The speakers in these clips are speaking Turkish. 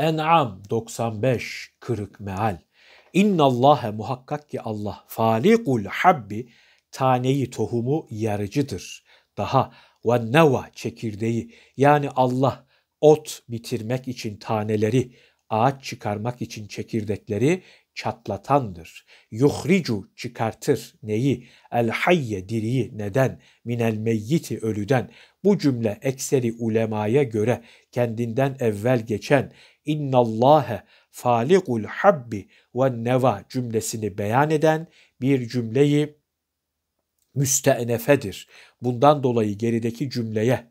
En'am 95 kırık meal. İnna Allahe muhakkak ki Allah falikul habbi taneyi tohumu yarıcıdır. Daha ve neva çekirdeği yani Allah ot bitirmek için taneleri, ağaç çıkarmak için çekirdekleri çatlatandır. Yuhricu çıkartır neyi? El hayye diriyi neden? Minel meyyiti ölüden. Bu cümle ekseri ulemaya göre kendinden evvel geçen innallâhe falikul habbi ve neva cümlesini beyan eden bir cümleyi müstenefedir. Bundan dolayı gerideki cümleye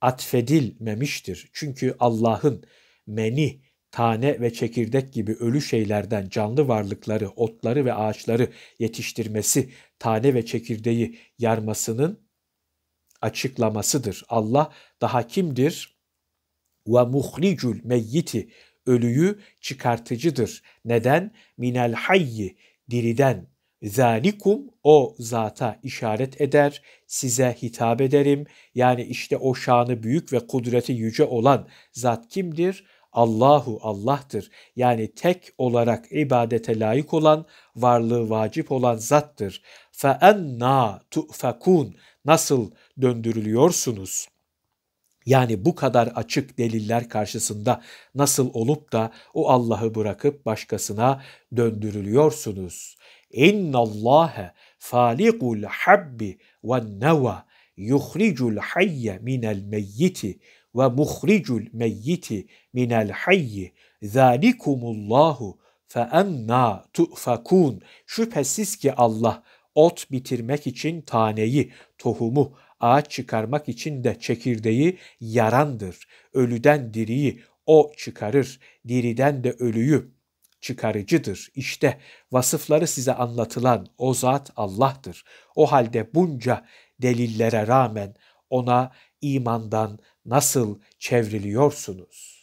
atfedilmemiştir. Çünkü Allah'ın meni, tane ve çekirdek gibi ölü şeylerden canlı varlıkları, otları ve ağaçları yetiştirmesi, tane ve çekirdeği yarmasının açıklamasıdır. Allah daha kimdir? Ve muhricul meyyiti ölüyü çıkartıcıdır. Neden? Minel hayyi diriden zalikum o zata işaret eder, size hitap ederim. Yani işte o şanı büyük ve kudreti yüce olan zat kimdir? Allahu Allah'tır. Yani tek olarak ibadete layık olan, varlığı vacip olan zattır. Fe enna tu'fakun nasıl döndürülüyorsunuz? Yani bu kadar açık deliller karşısında nasıl olup da o Allah'ı bırakıp başkasına döndürülüyorsunuz? İnna Allahe falikul habbi ve neva yuhricul hayye minel meyyiti ve muhricul meyyiti minel hayyi zalikumullahu fe enna tu'fakun şüphesiz ki Allah ot bitirmek için taneyi, tohumu, ağaç çıkarmak için de çekirdeği yarandır. Ölüden diriyi o çıkarır, diriden de ölüyü çıkarıcıdır. İşte vasıfları size anlatılan o zat Allah'tır. O halde bunca delillere rağmen ona imandan nasıl çevriliyorsunuz?''